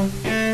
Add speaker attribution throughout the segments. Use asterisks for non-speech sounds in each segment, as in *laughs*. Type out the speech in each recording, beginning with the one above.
Speaker 1: Oh,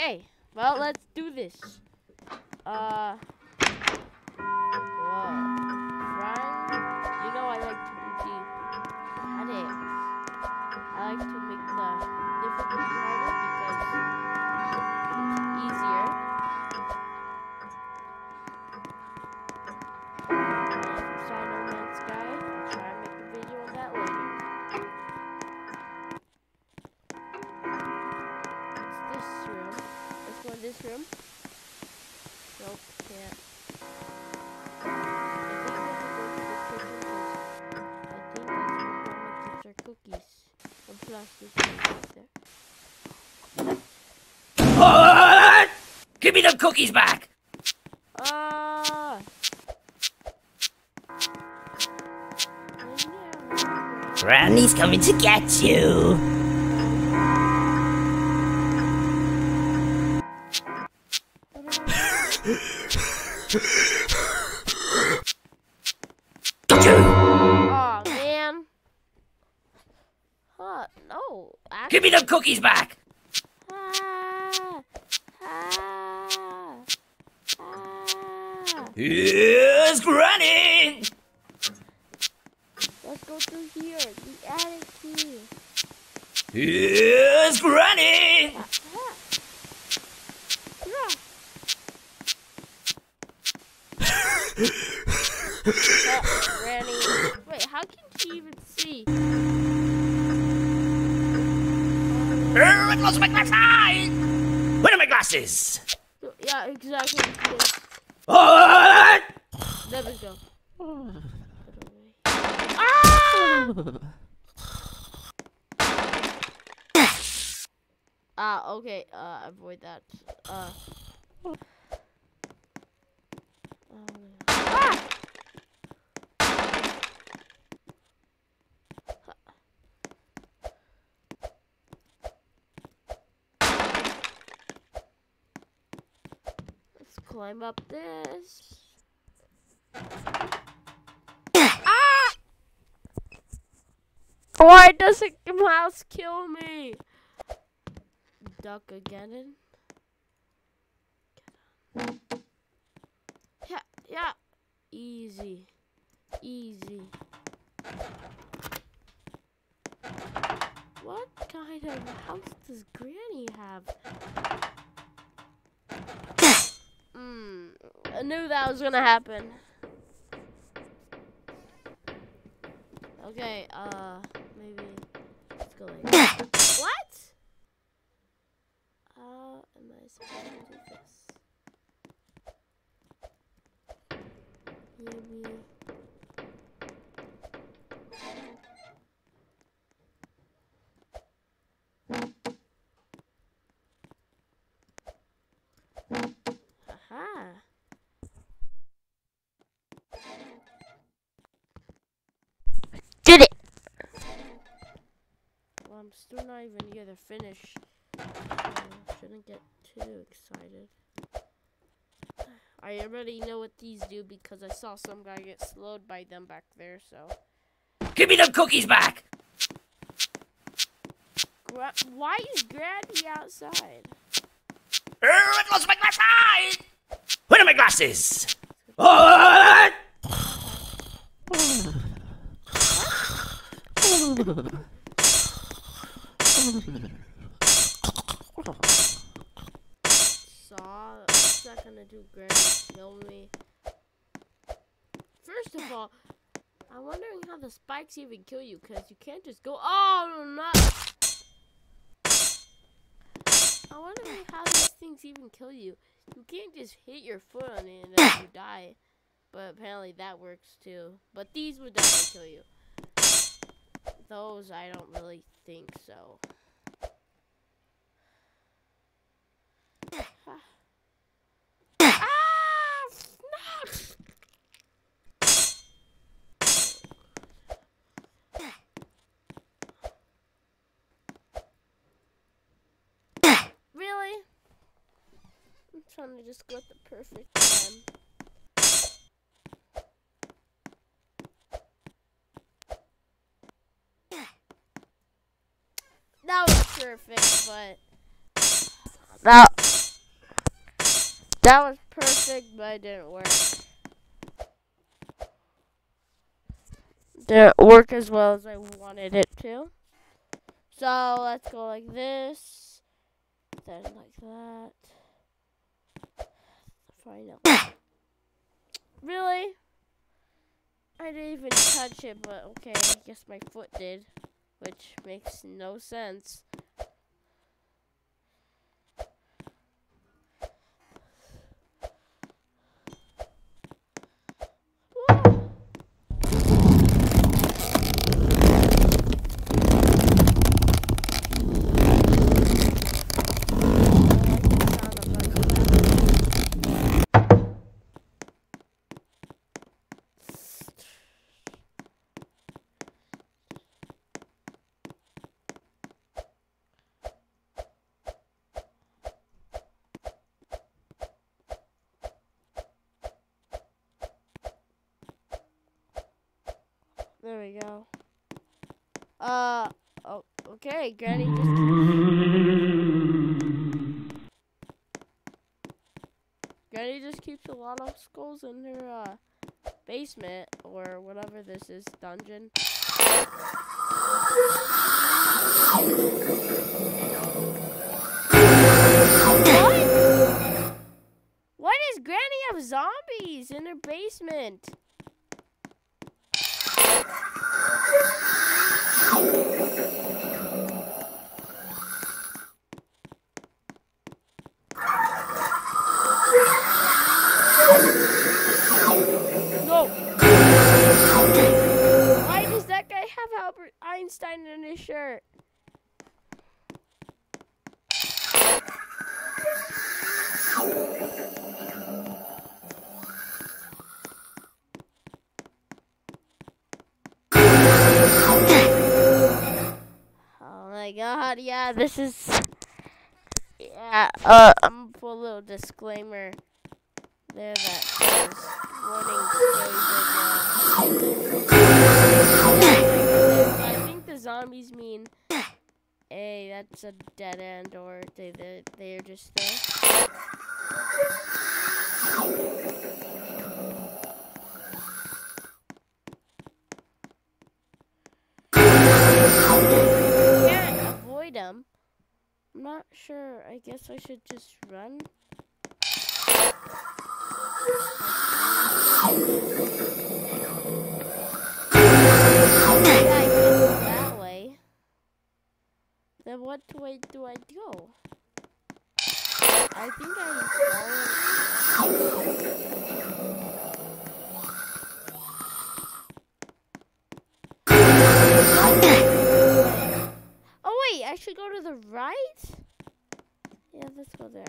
Speaker 1: Okay, well, let's do this. Uh, whoa.
Speaker 2: What? Give me the cookies back!
Speaker 1: Uh.
Speaker 2: Granny's coming to get you. *laughs*
Speaker 1: Huh, no.
Speaker 2: Give me them cookies back!
Speaker 1: Ah, ah, ah.
Speaker 2: Here's Granny!
Speaker 1: Let's go through here. The attic key.
Speaker 2: Here's Granny!
Speaker 1: Uh, *laughs* Granny. Wait, how can she even see?
Speaker 2: Oh, I lost my glasses! Where are my glasses?
Speaker 1: Yeah, exactly. Yes.
Speaker 2: What?
Speaker 1: There we go. Ah! Ah, okay. Uh, avoid that. Uh. um, ah! Let's climb up this. ah! Why doesn't the mouse kill me? Duck again. Yeah, yeah. Easy. Easy. What kind of house does Granny have? I knew that was gonna happen. Okay, uh, maybe let's go like What? How am I supposed to do this? Maybe. Finish. So shouldn't get too excited. I already know what these do because I saw some guy get slowed by them back there, so.
Speaker 2: Give me them cookies back!
Speaker 1: Gra- Why is Granny outside?
Speaker 2: Oh, I lost my glasses! Where are my glasses? Oh! What?
Speaker 1: Saw. What's that gonna do? Granny kill me? First of all, I'm wondering how the spikes even kill you, because you can't just go. Oh, no! I wonder how these things even kill you. You can't just hit your foot on it and then you die. But apparently that works too. But these would definitely kill you. Those I don't really think so. ah! Really? I'm trying to just get the perfect one. That was perfect, but that that was perfect, but it didn't work. Didn't work as well as I wanted it to. So let's go like this, then like that. Final. *coughs* Really? I didn't even touch it, but okay, I guess my foot did, which makes no sense. We go. Uh, oh, okay, Granny just Granny just keeps a lot of skulls in her uh, basement or whatever this is dungeon. What? Why does Granny have zombies in her basement? Einstein in his shirt? Oh my god, yeah, this is yeah, uh I'm gonna put a little disclaimer there that says zombies mean *coughs* hey that's a dead end or they they they're just there. Can't avoid them. I'm not sure. I guess I should just run I can go that way. Then what way do I go? I think I. *laughs* Oh wait, I should go to the right? Yeah, let's go there.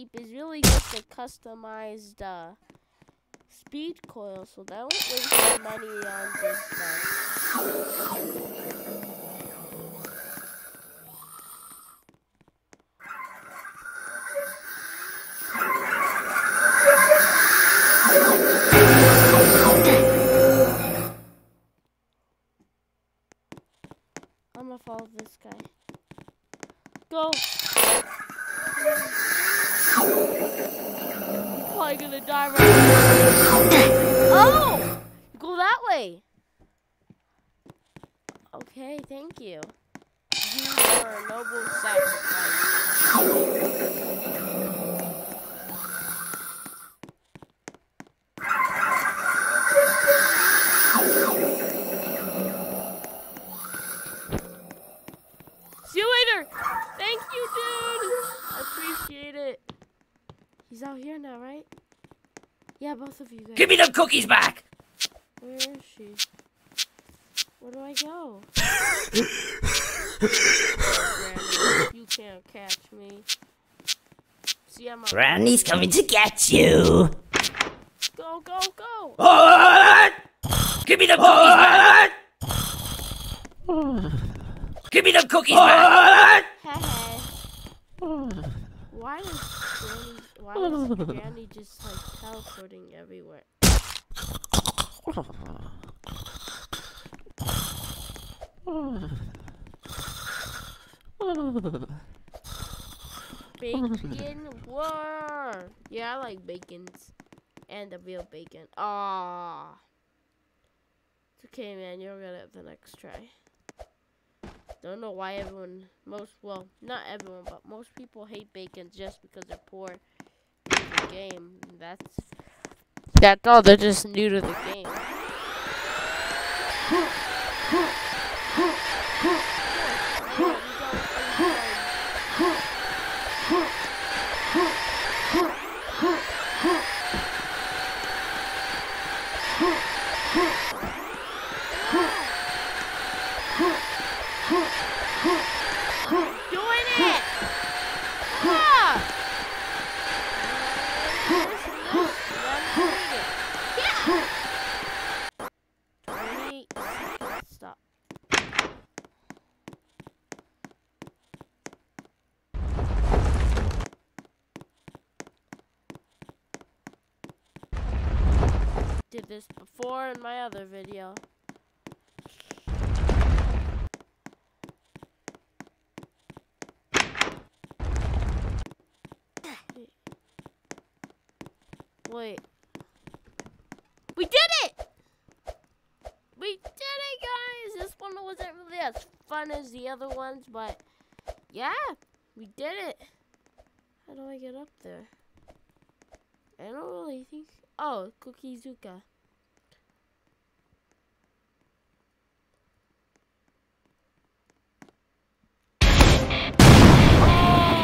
Speaker 1: Is really just a customized uh, speed coil, so don't waste your money on this stuff. I'm gonna follow this guy. Go! Probably gonna die right now. *laughs* Oh! Go that way. Okay, thank you. You were a noble sacrifice. Yeah, both of you guys.
Speaker 2: Give me them cookies back!
Speaker 1: Where is she? Where do I go? Granny, you can't catch me. See, I'm a
Speaker 2: Granny's coming to get you!
Speaker 1: Go, go, go!
Speaker 2: Give me them cookies back! Give me them cookies back!
Speaker 1: Hey, Why is Granny? Why is Granny *laughs* just like teleporting everywhere? Bacon war. Yeah, I like bacons and the real bacon. Ah. It's okay, man. You'll get it the next try. Don't know why everyone, most, well, not everyone, but most people hate bacon just because they're poor game. That's that's all. They're just new to the game. *laughs* This before in my other video. Wait. We did it! We did it, guys! This one wasn't really as fun as the other ones, but yeah, we did it. How do I get up there? I don't really think. Oh, Cookie Zuka.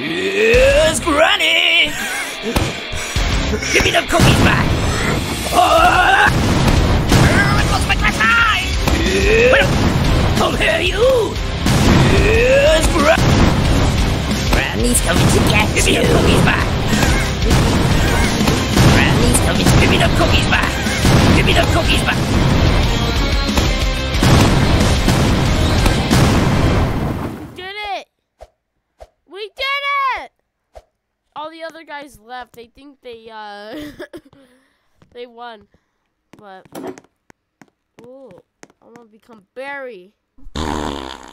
Speaker 2: Yes, Granny! Give me the cookies back! Oh! It was my class Come here, you! Yes, Gra- Granny's coming to get you! Give me the cookies back! Granny's coming to give me the cookies back! Give me the cookies back!
Speaker 1: The other guys left. They think they uh *laughs* they won. But ooh, I'm gonna become Barry. Look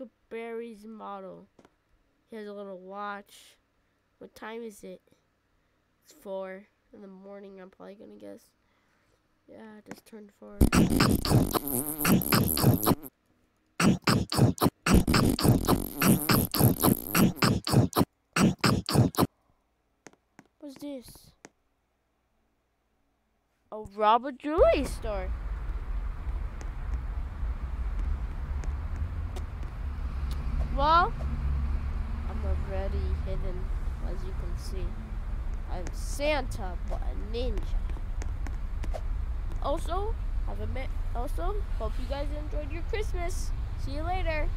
Speaker 1: at Barry's model. He has a little watch. What time is it? It's four in the morning. I'm probably gonna guess. Yeah, I just turned four. *laughs* What's this? A Robert jewelry store. Well, I'm already hidden, as you can see. I'm Santa, but a ninja. Also, have a. Also, hope you guys enjoyed your Christmas. See you later.